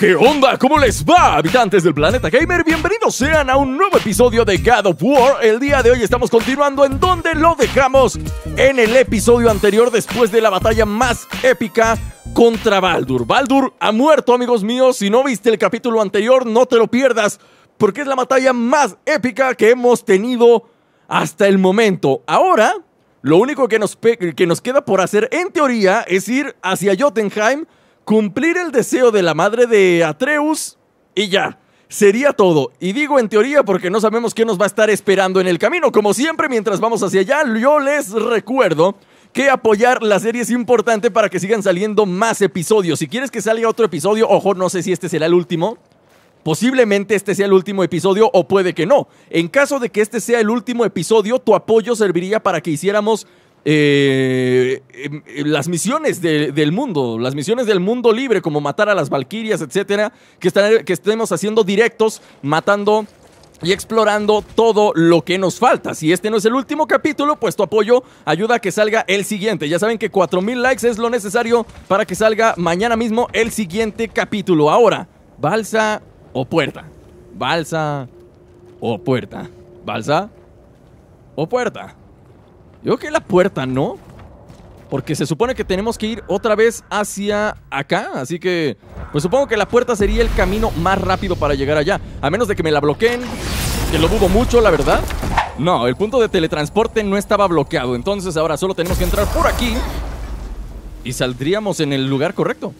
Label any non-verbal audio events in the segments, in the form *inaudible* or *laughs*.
¿Qué onda? ¿Cómo les va, habitantes del planeta gamer? Bienvenidos sean a un nuevo episodio de God of War. El día de hoy estamos continuando en donde lo dejamos en el episodio anterior después de la batalla más épica contra Baldur. Baldur ha muerto, amigos míos. Si no viste el capítulo anterior, no te lo pierdas, porque es la batalla más épica que hemos tenido hasta el momento. Ahora, lo único que nos, que nos queda por hacer, en teoría, es ir hacia Jotunheim cumplir el deseo de la madre de Atreus y ya. Sería todo. Y digo en teoría porque no sabemos qué nos va a estar esperando en el camino. Como siempre, mientras vamos hacia allá, yo les recuerdo que apoyar la serie es importante para que sigan saliendo más episodios. Si quieres que salga otro episodio, ojo, no sé si este será el último. Posiblemente este sea el último episodio o puede que no. En caso de que este sea el último episodio, tu apoyo serviría para que hiciéramos eh, em, em, las misiones del mundo, las misiones del mundo libre, como matar a las valquirias, etcétera, que, que estemos haciendo directos, matando y explorando todo lo que nos falta. Si este no es el último capítulo, pues tu apoyo ayuda a que salga el siguiente. Ya saben que 4000 likes es lo necesario para que salga mañana mismo el siguiente capítulo. Ahora, balsa o puerta. Balsa o puerta. Balsa o puerta. Yo creo que la puerta, ¿no? Porque se supone que tenemos que ir otra vez hacia acá. Así que, pues supongo que la puerta sería el camino más rápido para llegar allá. A menos de que me la bloqueen. Que lo dudo mucho, la verdad. No, el punto de teletransporte no estaba bloqueado. Entonces ahora solo tenemos que entrar por aquí. Y saldríamos en el lugar correcto.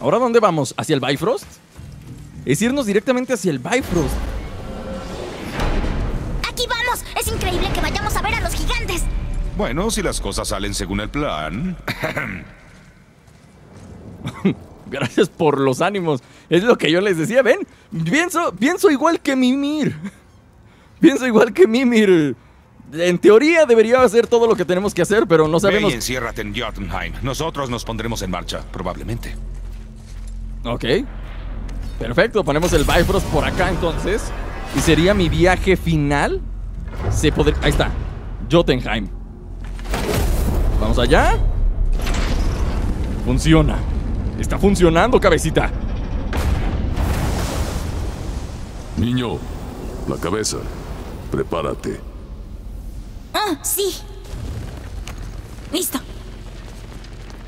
¿Ahora dónde vamos? ¿Hacia el Bifrost? Es irnos directamente hacia el Bifrost. Es increíble que vayamos a ver a los gigantes. Bueno, si las cosas salen según el plan. *laughs* Gracias por los ánimos. Es lo que yo les decía. Ven, pienso, pienso igual que Mimir. Pienso igual que Mimir. En teoría debería hacer todo lo que tenemos que hacer, pero no sabemos. Ve y enciérrate en Jotunheim. Nosotros nos pondremos en marcha, probablemente. Ok. Perfecto, ponemos el Bifrost por acá entonces. ¿Y sería mi viaje final? Se podría... Ahí está. Jotunheim. Vamos allá. Funciona. Está funcionando, cabecita. Niño, la cabeza. Prepárate. Ah, sí. Listo.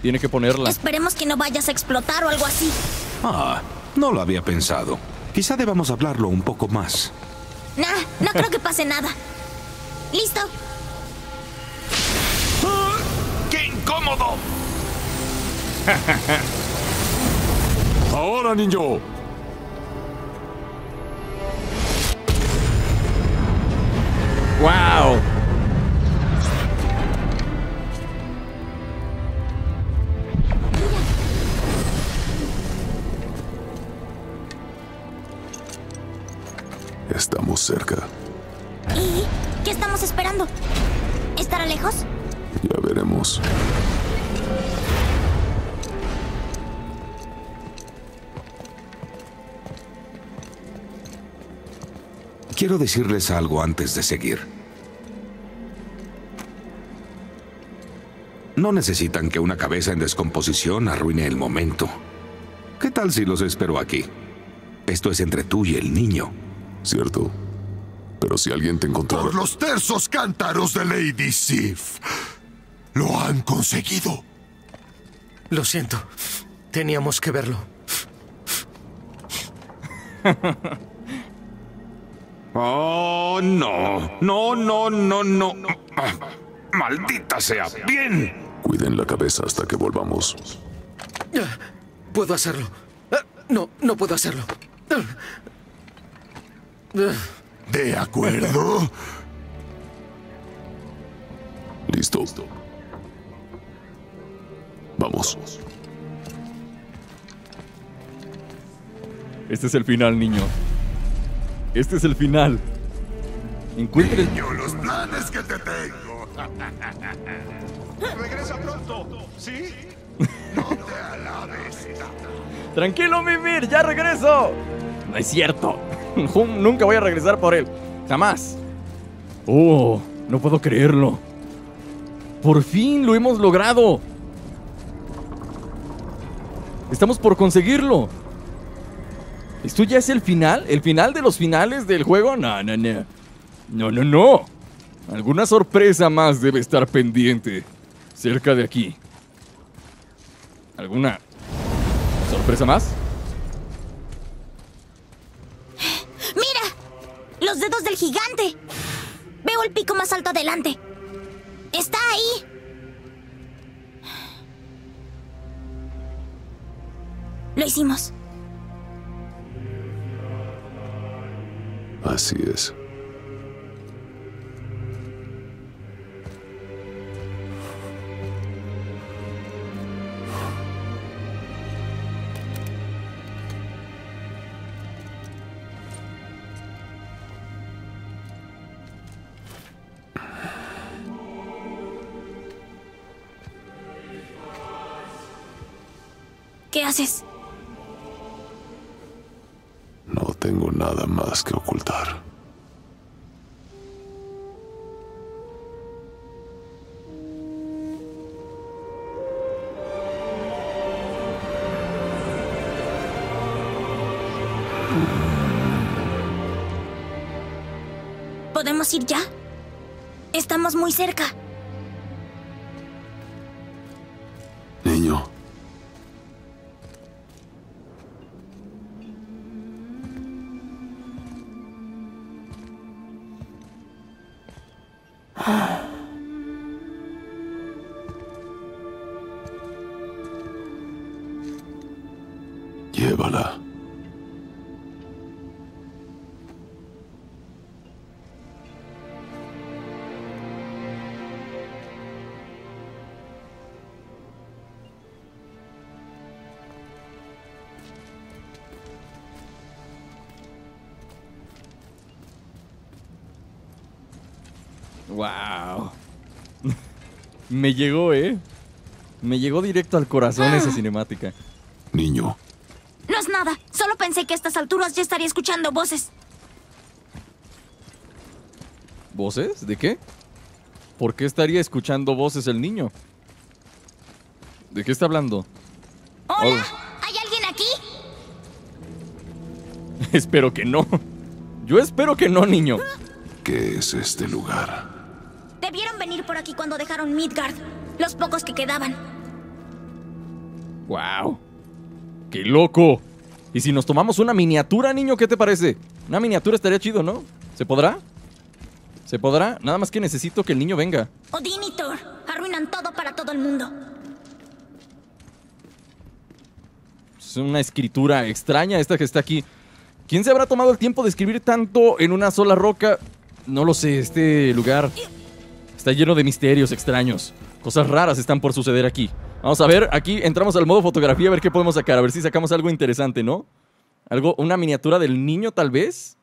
Tiene que ponerla. Esperemos que no vayas a explotar o algo así. Ah, no lo había pensado. Quizá debamos hablarlo un poco más. Nah, no creo que pase nada. ¿Listo? *laughs* ¡Qué incómodo! *laughs* Ahora, niño. ¡Wow! Cerca. ¿Y qué estamos esperando? ¿Estará lejos? Ya veremos. Quiero decirles algo antes de seguir. No necesitan que una cabeza en descomposición arruine el momento. ¿Qué tal si los espero aquí? Esto es entre tú y el niño. Cierto. Pero si alguien te encontrara... Por los tersos cántaros de Lady Sif. Lo han conseguido. Lo siento. Teníamos que verlo. *laughs* oh, no. No, no, no, no. Maldita sea. Bien. Cuiden la cabeza hasta que volvamos. Puedo hacerlo. No, no puedo hacerlo. ¿De acuerdo? Listo. Vamos. Este es el final, niño. Este es el final. Encuentre... Niño, los planes que te tengo. Regresa pronto, ¿sí? No te alabes. Tranquilo, Mimir, ya regreso. No es cierto. *laughs* Nunca voy a regresar por él. Jamás. Oh, no puedo creerlo. Por fin lo hemos logrado. Estamos por conseguirlo. ¿Esto ya es el final? ¿El final de los finales del juego? No, no, no. No, no, no. Alguna sorpresa más debe estar pendiente. Cerca de aquí. ¿Alguna sorpresa más? ¡Mira! ¡Los dedos del gigante! Veo el pico más alto adelante. ¡Está ahí! Lo hicimos. Así es. ¿Qué haces? No tengo nada más que ocultar. ¿Podemos ir ya? Estamos muy cerca. Wow. *laughs* Me llegó, ¿eh? Me llegó directo al corazón esa cinemática. Niño, No es nada. Solo pensé que a estas alturas ya estaría escuchando voces. ¿Voces? ¿De qué? ¿Por qué estaría escuchando voces el niño? ¿De qué está hablando? ¡Hola! Hola. ¿Hay alguien aquí? *laughs* espero que no. Yo espero que no, niño. ¿qué es este lugar? Aquí cuando dejaron Midgard. Los pocos que quedaban. Wow. ¡Qué loco! ¿Y si nos tomamos una miniatura, niño? ¿Qué te parece? Una miniatura estaría chido, ¿no? ¿Se podrá? ¿Se podrá? Nada más que necesito que el niño venga. Y Thor arruinan todo para todo el mundo. Es una escritura extraña esta que está aquí. ¿Quién se habrá tomado el tiempo de escribir tanto en una sola roca? No lo sé, este lugar está lleno de misterios extraños. Cosas raras están por suceder aquí. Vamos a ver, aquí entramos al modo fotografía a ver qué podemos sacar, a ver si sacamos algo interesante, ¿no? Algo, una miniatura del niño tal vez,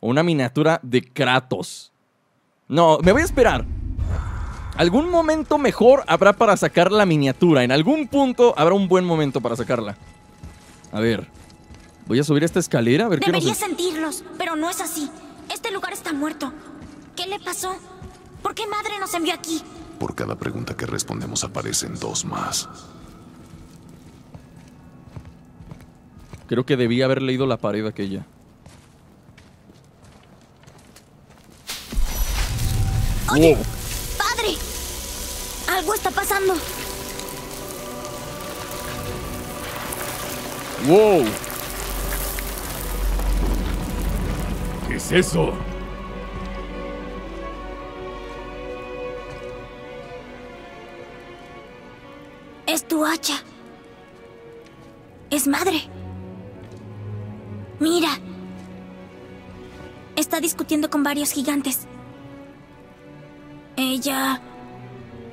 o una miniatura de Kratos. No, me voy a esperar. Algún momento mejor habrá para sacar la miniatura. En algún punto habrá un buen momento para sacarla. A ver. Voy a subir esta escalera a ver qué nos... Debería sentirlos, pero no es así. Este lugar está muerto. ¿Qué le pasó? ¿Por qué madre nos envió aquí? Por cada pregunta que respondemos aparecen dos más. Creo que debí haber leído la pared aquella. Oye, padre. Algo está pasando. ¡Wow! ¿Qué es eso? Es tu hacha. Es madre. Mira. Está discutiendo con varios gigantes. Ella...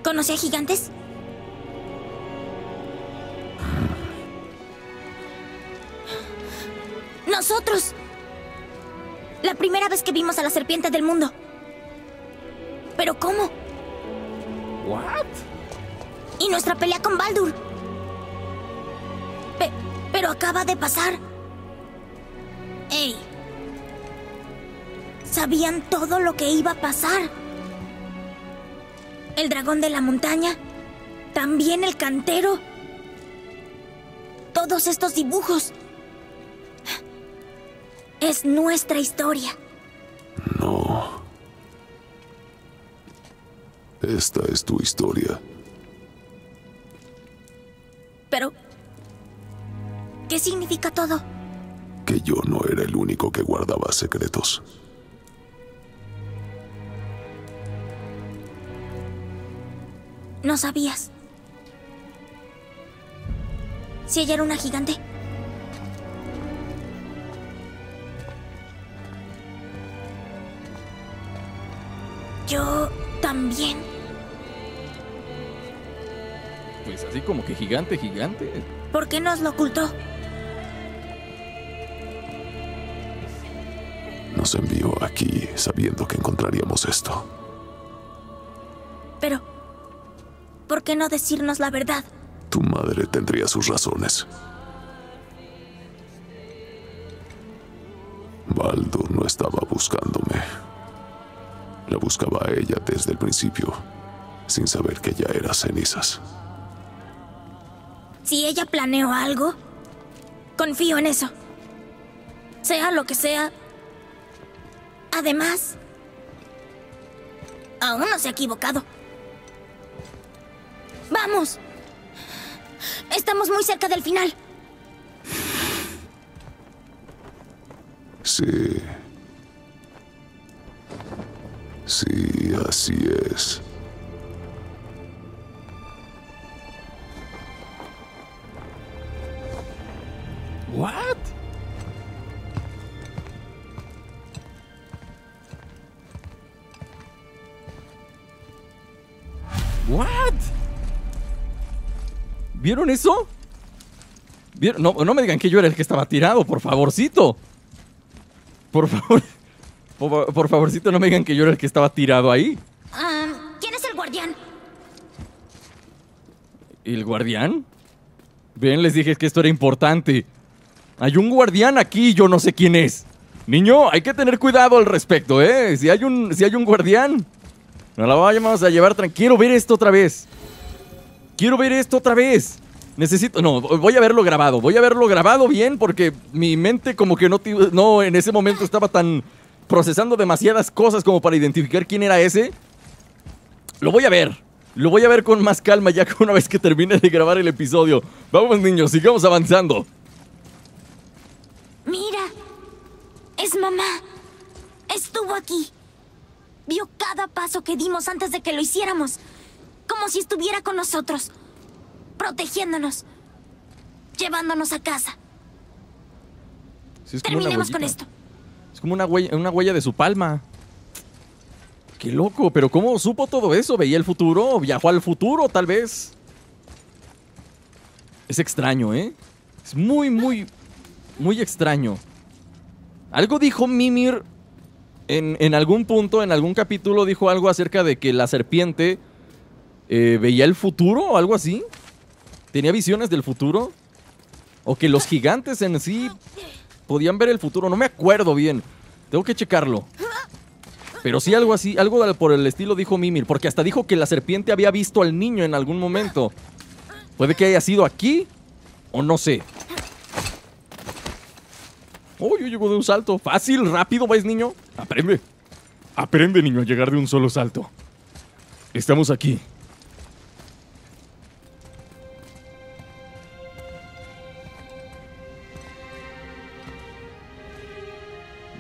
¿Conoce a gigantes? Nosotros. La primera vez que vimos a la serpiente del mundo. ¿Pero cómo? ¿What? Y nuestra pelea con Baldur. Pe- pero acaba de pasar. ¡Ey! Sabían todo lo que iba a pasar. El dragón de la montaña. También el cantero. Todos estos dibujos. Es nuestra historia. No. Esta es tu historia. Significa todo? Que yo no era el único que guardaba secretos. No sabías. Si ella era una gigante. Yo también. Pues así como que gigante, gigante. ¿Por qué nos lo ocultó? Aquí sabiendo que encontraríamos esto. Pero... ¿Por qué no decirnos la verdad? Tu madre tendría sus razones. Baldur no estaba buscándome. La buscaba a ella desde el principio, sin saber que ya era cenizas. Si ella planeó algo, confío en eso. Sea lo que sea. Además, aún no se ha equivocado. ¡Vamos! Estamos muy cerca del final. Sí. Sí, así es. What? ¿Vieron eso? ¿Vieron? No, no me digan que yo era el que estaba tirado, por favorcito. Por favor. *laughs* Por, por favorcito, no me digan que yo era el que estaba tirado ahí. Ah, ¿Quién es el guardián? ¿Y el guardián? Ven, les dije que esto era importante. Hay un guardián aquí, yo no sé quién es. Niño, hay que tener cuidado al respecto, ¿eh? Si hay un, si hay un guardián, no la vayamos a llevar tranquilo. Quiero ver esto otra vez. Quiero ver esto otra vez. Necesito, no, voy a verlo grabado. Voy a verlo grabado bien porque mi mente como que no, no en ese momento estaba tan procesando demasiadas cosas como para identificar quién era ese. Lo voy a ver. Lo voy a ver con más calma ya que una vez que termine de grabar el episodio. Vamos niños, sigamos avanzando. Mira. Es mamá. Estuvo aquí. Vio cada paso que dimos antes de que lo hiciéramos. Como si estuviera con nosotros. Protegiéndonos. Llevándonos a casa. Sí, es Terminemos con esto. Es como una huella, una huella de su palma. Qué loco, pero ¿cómo supo todo eso? ¿Veía el futuro? ¿Viajó al futuro, tal vez? Es extraño, ¿eh? Es muy, muy, muy extraño. Algo dijo Mimir en, algún punto, en algún capítulo, dijo algo acerca de que la serpiente eh, veía el futuro o algo así. ¿Tenía visiones del futuro? O que los gigantes en sí podían ver el futuro. No me acuerdo bien. Tengo que checarlo. Pero sí algo así, algo por el estilo dijo Mimir. Porque hasta dijo que la serpiente había visto al niño en algún momento. Puede que haya sido aquí o no sé. Oh, yo llego de un salto. Fácil, rápido, ¿ves, niño? Aprende. Aprende, niño, a llegar de un solo salto. Estamos aquí.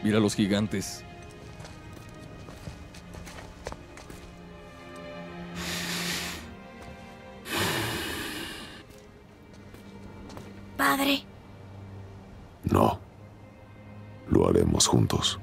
Mira los gigantes. Padre. No. Lo haremos juntos.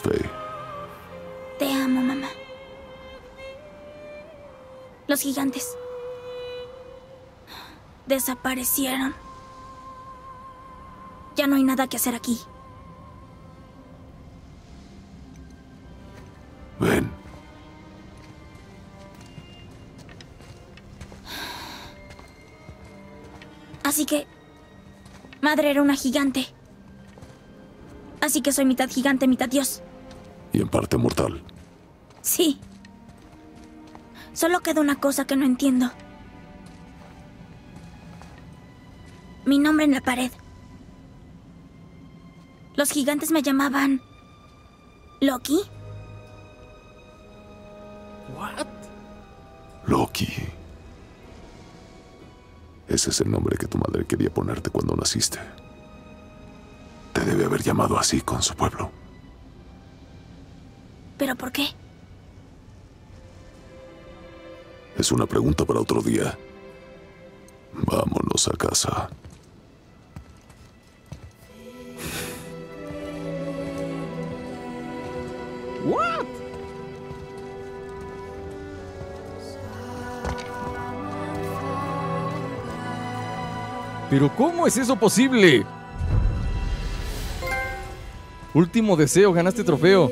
Faye. Te amo, mamá. Los gigantes desaparecieron. Ya no hay nada que hacer aquí. Ven. Así que... Madre era una gigante. Así que soy mitad gigante, mitad dios. Y en parte mortal. Sí. Solo queda una cosa que no entiendo. Mi nombre en la pared. Los gigantes me llamaban... ¿Loki? Loki. Ese es el nombre que tu madre quería ponerte cuando naciste. Haber llamado así con su pueblo. ¿Pero por qué? Es una pregunta para otro día. Vámonos a casa. ¿What? ¿Pero cómo es eso posible? Último deseo, ganaste trofeo.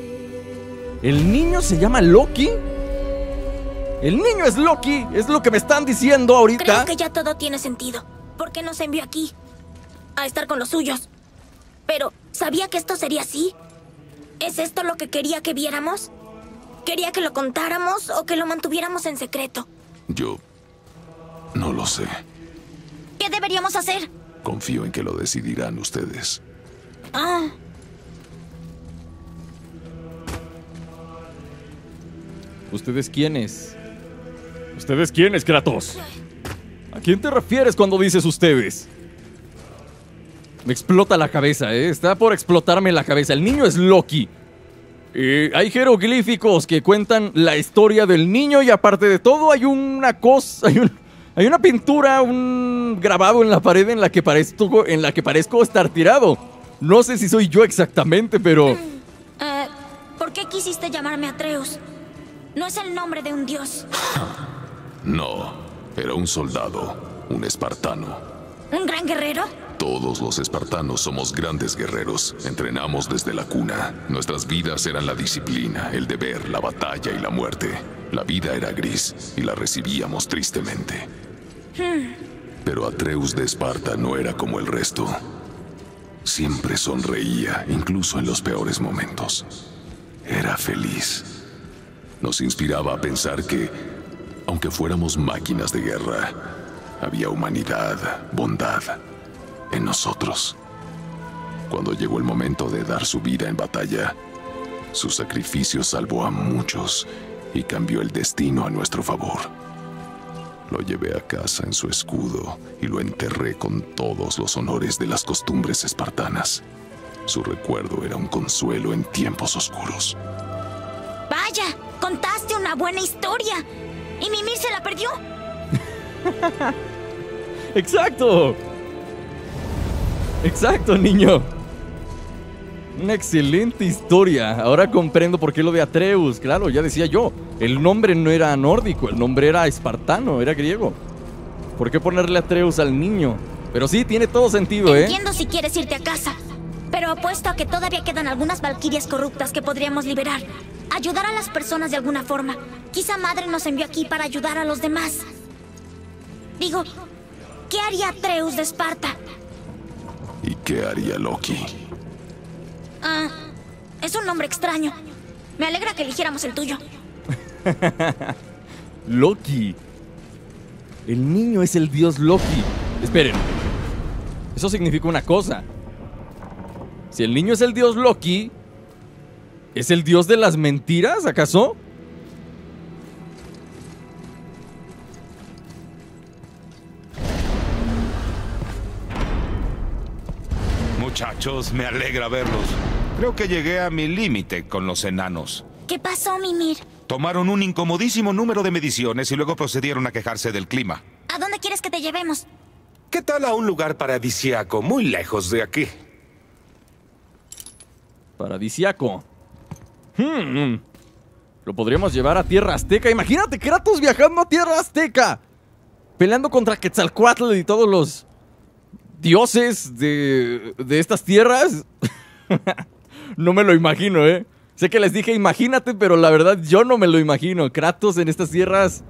¿El niño se llama Loki? El niño es Loki, es lo que me están diciendo ahorita. Creo que ya todo tiene sentido. ¿Por qué nos envió aquí? A estar con los suyos. Pero, ¿sabía que esto sería así? ¿Es esto lo que quería que viéramos? ¿Quería que lo contáramos o que lo mantuviéramos en secreto? Yo... No lo sé. ¿Qué deberíamos hacer? Confío en que lo decidirán ustedes. Ah, ¿Ustedes quiénes? ¿Ustedes quiénes, Kratos? ¿A quién te refieres cuando dices ustedes? Me explota la cabeza, ¿eh? Está por explotarme la cabeza. El niño es Loki. Eh, hay jeroglíficos que cuentan la historia del niño y aparte de todo hay una cosa, hay, un- hay una pintura, un grabado en la pared en la que parezco, en la que parezco estar tirado. No sé si soy yo exactamente, pero eh, ¿por qué quisiste llamarme Atreus? No es el nombre de un dios. *gasps* No, era un soldado, un espartano. ¿Un gran guerrero? Todos los espartanos somos grandes guerreros. Entrenamos desde la cuna. Nuestras vidas eran la disciplina, el deber, la batalla y la muerte. La vida era gris y la recibíamos tristemente. Pero Atreus de Esparta no era como el resto. Siempre sonreía, incluso en los peores momentos. Era feliz. Nos inspiraba a pensar que, aunque fuéramos máquinas de guerra, había humanidad, bondad en nosotros. Cuando llegó el momento de dar su vida en batalla, su sacrificio salvó a muchos y cambió el destino a nuestro favor. Lo llevé a casa en su escudo y lo enterré con todos los honores de las costumbres espartanas. Su recuerdo era un consuelo en tiempos oscuros. Vaya, una buena historia. ¿Y Mimir se la perdió? *laughs* Exacto. Exacto, niño. Una excelente historia. Ahora comprendo por qué lo de Atreus. Claro, ya decía yo. El nombre no era nórdico, el nombre era espartano, era griego. ¿Por qué ponerle Atreus al niño? Pero sí, tiene todo sentido, ¿eh? Entiendo si quieres irte a casa. Pero apuesto a que todavía quedan algunas valquirias corruptas que podríamos liberar. Ayudar a las personas de alguna forma. Quizá Madre nos envió aquí para ayudar a los demás. Digo, ¿qué haría Atreus de Esparta? ¿Y qué haría Loki? Ah, es un nombre extraño. Me alegra que eligiéramos el tuyo. *laughs* Loki. El niño es el dios Loki. Esperen. Eso significa una cosa. Si el niño es el dios Loki, ¿es el dios de las mentiras, acaso? Muchachos, me alegra verlos. Creo que llegué a mi límite con los enanos. ¿Qué pasó, Mimir? Tomaron un incomodísimo número de mediciones y luego procedieron a quejarse del clima. ¿A dónde quieres que te llevemos? ¿Qué tal a un lugar paradisiaco muy lejos de aquí? Paradisiaco. Hmm, lo podríamos llevar a Tierra Azteca. Imagínate Kratos viajando a Tierra Azteca. Peleando contra Quetzalcoatl y todos los dioses de, de estas tierras. *laughs* no me lo imagino, ¿eh? Sé que les dije imagínate, pero la verdad yo no me lo imagino. Kratos en estas tierras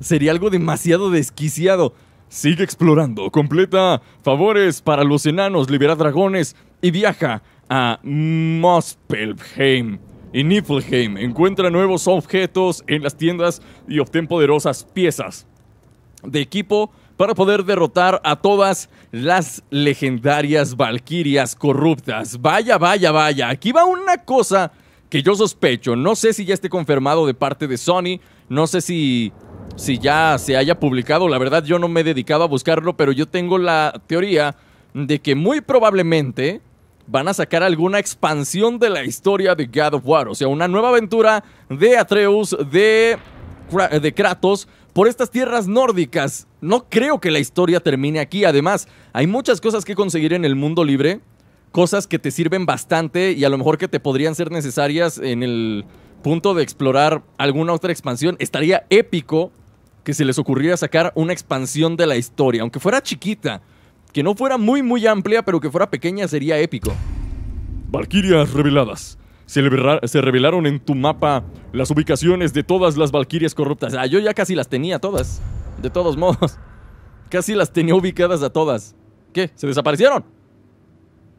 sería algo demasiado desquiciado. Sigue explorando, completa favores para los enanos, libera dragones y viaja a Muspelheim y Niflheim. Encuentra nuevos objetos en las tiendas y obtén poderosas piezas de equipo para poder derrotar a todas las legendarias Valquirias corruptas. Vaya, vaya, vaya. Aquí va una cosa que yo sospecho. No sé si ya esté confirmado de parte de Sony. No sé si si ya se haya publicado. La verdad yo no me he dedicado a buscarlo, pero yo tengo la teoría de que muy probablemente van a sacar alguna expansión de la historia de God of War. O sea, una nueva aventura de Atreus, de, de Kratos, por estas tierras nórdicas. No creo que la historia termine aquí. Además, hay muchas cosas que conseguir en el mundo libre. Cosas que te sirven bastante y a lo mejor que te podrían ser necesarias en el punto de explorar alguna otra expansión. Estaría épico que se les ocurriera sacar una expansión de la historia, aunque fuera chiquita, que no fuera muy muy amplia, pero que fuera pequeña, sería épico. Valquirias reveladas. Se, se, revelaron en tu mapa las ubicaciones de todas las Valquirias corruptas. Ah, yo ya casi las tenía todas. De todos modos. Casi las tenía ubicadas a todas. ¿Qué? ¿Se desaparecieron?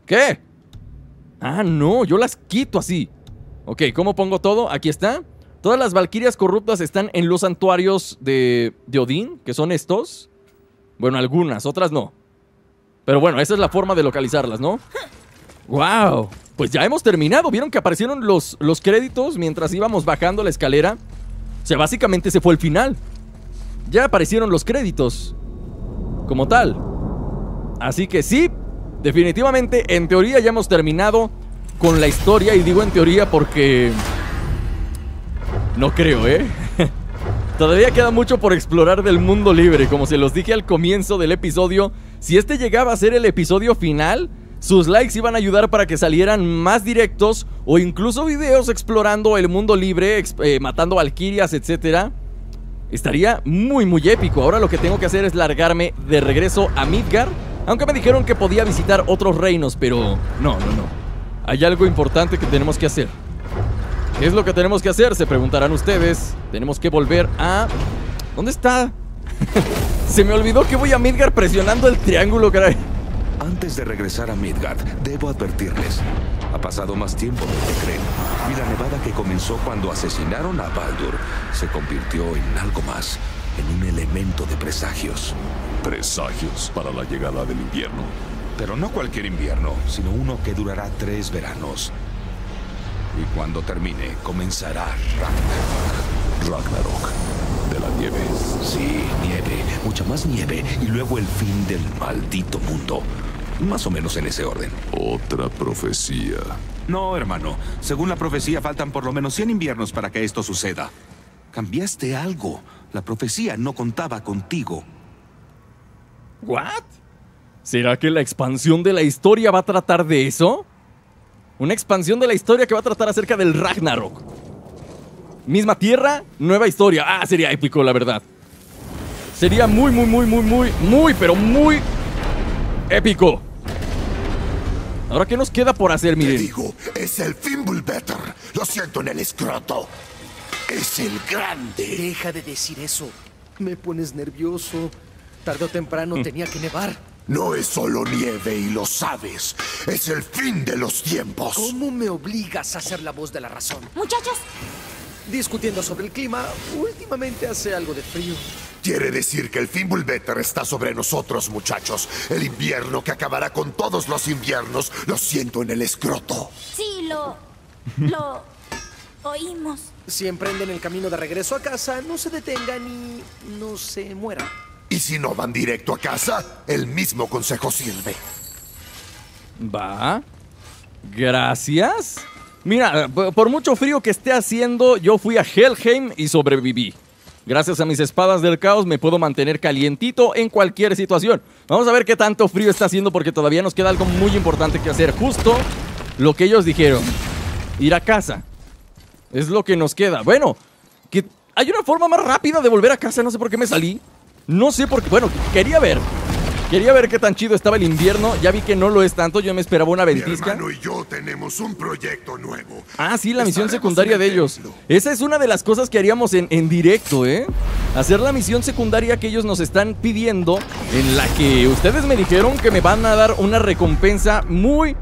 ¿Qué? Ah, no, yo las quito así. Ok, ¿cómo pongo todo? Aquí está. Todas las valquirias corruptas están en los santuarios de, de Odín, que son estos. Bueno, algunas, otras no. Pero bueno, esa es la forma de localizarlas, ¿no? ¡Wow! Pues ya hemos terminado. ¿Vieron que aparecieron los, los créditos mientras íbamos bajando la escalera? O sea, básicamente se fue el final. Ya aparecieron los créditos. Como tal. Así que sí, definitivamente, en teoría ya hemos terminado con la historia. Y digo en teoría porque no creo, ¿eh? *laughs* Todavía queda mucho por explorar del mundo libre, como se los dije al comienzo del episodio. Si este llegaba a ser el episodio final, sus likes iban a ayudar para que salieran más directos o incluso videos explorando el mundo libre, eh, matando valquirias, etc. Estaría muy muy épico. Ahora lo que tengo que hacer es largarme de regreso a Midgar, aunque me dijeron que podía visitar otros reinos, pero no, no, no. Hay algo importante que tenemos que hacer. ¿Qué es lo que tenemos que hacer? Se preguntarán ustedes. Tenemos que volver a... ¿Dónde está? *laughs* Se me olvidó que voy a Midgard presionando el triángulo, caray. Antes de regresar a Midgard, debo advertirles. Ha pasado más tiempo de lo que creen. Y la nevada que comenzó cuando asesinaron a Baldur se convirtió en algo más, en un elemento de presagios. ¿Presagios para la llegada del invierno? Pero no cualquier invierno, sino uno que durará tres veranos. Y cuando termine, comenzará Ragnarok. Ragnarok. De la nieve. Sí, nieve. Mucha más nieve. Y luego el fin del maldito mundo. Más o menos en ese orden. Otra profecía. No, hermano. Según la profecía, faltan por lo menos 100 inviernos para que esto suceda. Cambiaste algo. La profecía no contaba contigo. ¿What? ¿Será que la expansión de la historia va a tratar de eso? Una expansión de la historia que va a tratar acerca del Ragnarok. Misma tierra, nueva historia. Ah, sería épico, la verdad. Sería muy, muy, muy, muy, muy, muy, pero muy épico. Ahora, ¿qué nos queda por hacer, miren? Te digo, es el Fimbulbetter. Lo siento en el escroto. Es el grande. Deja de decir eso. Me pones nervioso. Tarde o temprano tenía que nevar. No es solo nieve y lo sabes. Es el fin de los tiempos. ¿Cómo me obligas a ser la voz de la razón? Muchachos, Discutiendo sobre el clima, últimamente hace algo de frío. Quiere decir que el Fimbulbetter está sobre nosotros, muchachos. El invierno que acabará con todos los inviernos. Lo siento en el escroto. sí, lo... lo... oímos. Si emprenden el camino de regreso a casa, no se detengan y no se mueran. Y si no van directo a casa, el mismo consejo sirve. Va. Gracias. Mira, por mucho frío que esté haciendo, yo fui a Helheim y sobreviví. Gracias a mis espadas del caos me puedo mantener calientito en cualquier situación. Vamos a ver qué tanto frío está haciendo porque todavía nos queda algo muy importante que hacer. Justo lo que ellos dijeron. Ir a casa. Es lo que nos queda. Bueno, que hay una forma más rápida de volver a casa. No sé por qué me salí. No sé por qué. Bueno, quería ver. Quería ver qué tan chido estaba el invierno. Ya vi que no lo es tanto. Yo me esperaba una Mi ventisca. hermano y yo tenemos un proyecto nuevo. Ah, sí, la misión secundaria de el ellos. Esa es una de las cosas que haríamos en, en directo, ¿eh? Hacer la misión secundaria que ellos nos están pidiendo, en la que ustedes me dijeron que me van a dar una recompensa muy,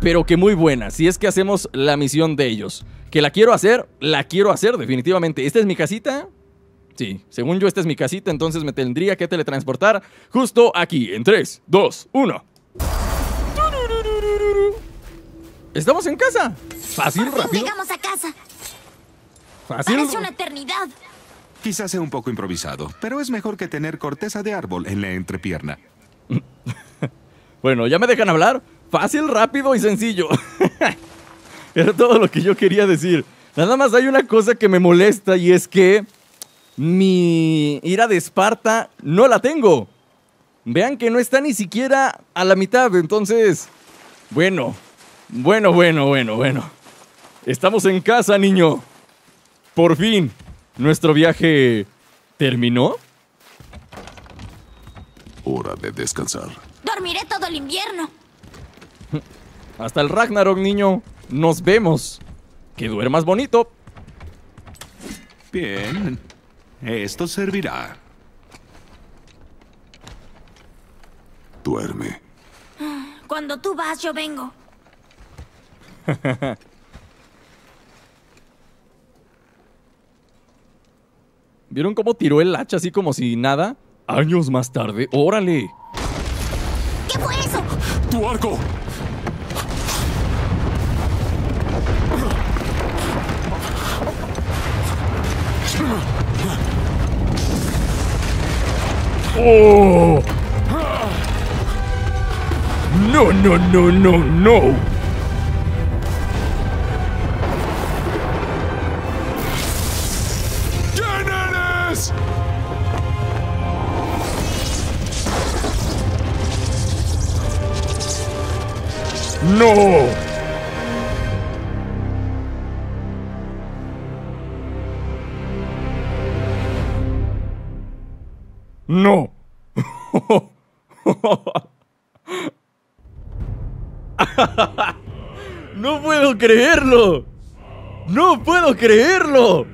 pero que muy buena, si es que hacemos la misión de ellos. Que la quiero hacer, la quiero hacer definitivamente. ¿Esta es mi casita? Sí, según yo esta es mi casita, entonces me tendría que teletransportar justo aquí, en 3, 2, 1. Estamos en casa. Fácil, Por fin rápido. llegamos a casa. Fácil. Parece una eternidad. Quizás sea un poco improvisado, pero es mejor que tener corteza de árbol en la entrepierna. *laughs* Bueno, ¿ya me dejan hablar? Fácil, rápido y sencillo. *laughs* Era todo lo que yo quería decir. Nada más hay una cosa que me molesta y es que mi ira de Esparta no la tengo. Vean que no está ni siquiera a la mitad, entonces... Bueno, bueno, bueno, bueno, bueno. Estamos en casa, niño. Por fin, nuestro viaje terminó. Hora de descansar. Dormiré todo el invierno. Hasta el Ragnarok, niño. Nos vemos. Que duermas bonito. Bien, esto servirá. Duerme. Cuando tú vas, yo vengo. *laughs* ¿Vieron cómo tiró el hacha así como si nada? Años más tarde. ¡Órale! ¿Qué fue eso? ¡Tu arco! No, no, no, no, no. ¿Quién? No. No. *laughs* No puedo creerlo. No puedo creerlo.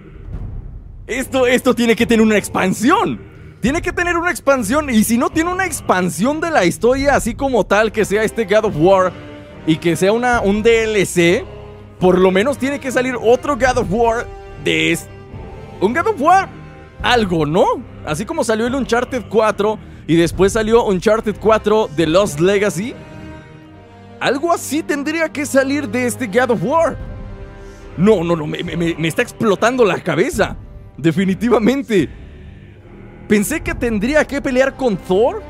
Esto, esto tiene que tener una expansión. Tiene que tener una expansión. Y si no tiene una expansión de la historia, así como tal, que sea este God of War y que sea una, un DLC, por lo menos tiene que salir otro God of War de es- Un God of War, algo, ¿no? Así como salió el Uncharted 4 y después salió Uncharted 4 de Lost Legacy. Algo así tendría que salir de este God of War. No, no, no, me, me- me- me está explotando la cabeza. Definitivamente. Pensé que tendría que pelear con Thor.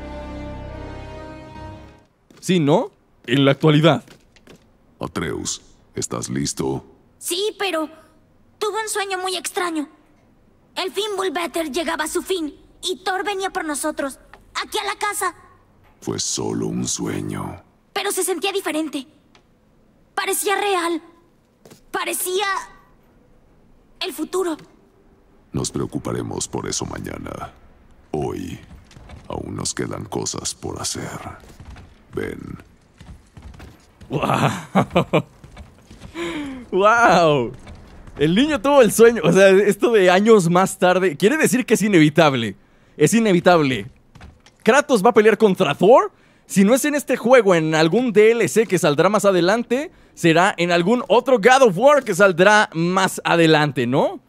Sí, ¿no? En la actualidad. Atreus, ¿estás listo? Sí, pero tuve un sueño muy extraño. El Fimbulbetter llegaba a su fin y Thor venía por nosotros, aquí a la casa, Fue solo un sueño. Pero se sentía diferente. Parecía real. Parecía el futuro. Nos preocuparemos por eso mañana. Hoy aún nos quedan cosas por hacer. Ven. *laughs* ¡Wow! El niño tuvo el sueño. O sea, esto de años más tarde. Quiere decir que es inevitable. Es inevitable. Kratos va a pelear contra Thor. Si no es en este juego, en algún DLC que saldrá más adelante, será en algún otro God of War que saldrá más adelante, ¿no?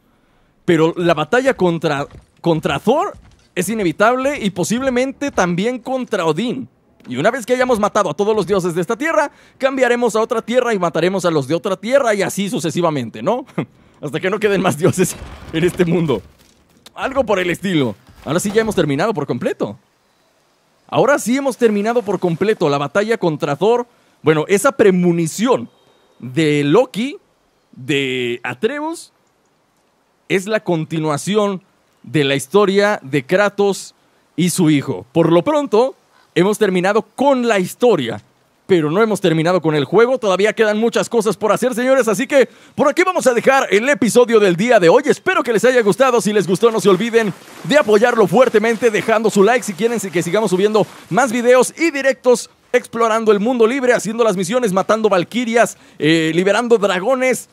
Pero la batalla contra, contra Thor es inevitable y posiblemente también contra Odín. Y una vez que hayamos matado a todos los dioses de esta tierra, cambiaremos a otra tierra y mataremos a los de otra tierra y así sucesivamente, ¿no? *laughs* Hasta que no queden más dioses en este mundo. Algo por el estilo. Ahora sí ya hemos terminado por completo. Ahora sí hemos terminado por completo la batalla contra Thor. Bueno, esa premonición de Loki, de Atreus, es la continuación de la historia de Kratos y su hijo. Por lo pronto, hemos terminado con la historia pero no hemos terminado con el juego. Todavía quedan muchas cosas por hacer, señores. Así que por aquí vamos a dejar el episodio del día de hoy. Espero que les haya gustado. Si les gustó, no se olviden de apoyarlo fuertemente, dejando su like si quieren que sigamos subiendo más videos y directos explorando el mundo libre, haciendo las misiones, matando valquirias, eh, liberando dragones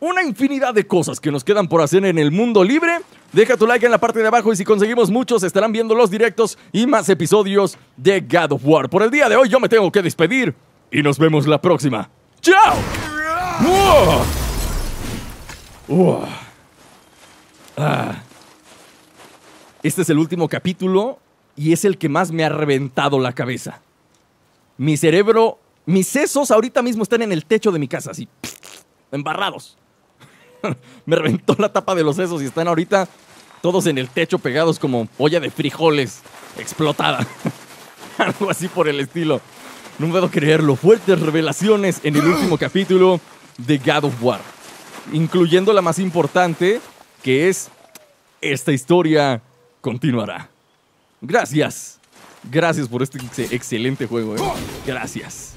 una infinidad de cosas que nos quedan por hacer en el mundo libre. Deja tu like en la parte de abajo y si conseguimos muchos estarán viendo los directos y más episodios de God of War. Por el día de hoy yo me tengo que despedir y nos vemos la próxima. ¡Chao! Ah. Este es el último capítulo y es el que más me ha reventado la cabeza. Mi cerebro, mis sesos ahorita mismo están en el techo de mi casa, así, embarrados. *laughs* me reventó la tapa de los sesos y están ahorita todos en el techo pegados como olla de frijoles explotada. *laughs* Algo así por el estilo. No puedo creerlo. Fuertes revelaciones en el último capítulo de God of War. Incluyendo la más importante, que es esta historia continuará. Gracias. Gracias por este excelente juego. ¿eh? Gracias.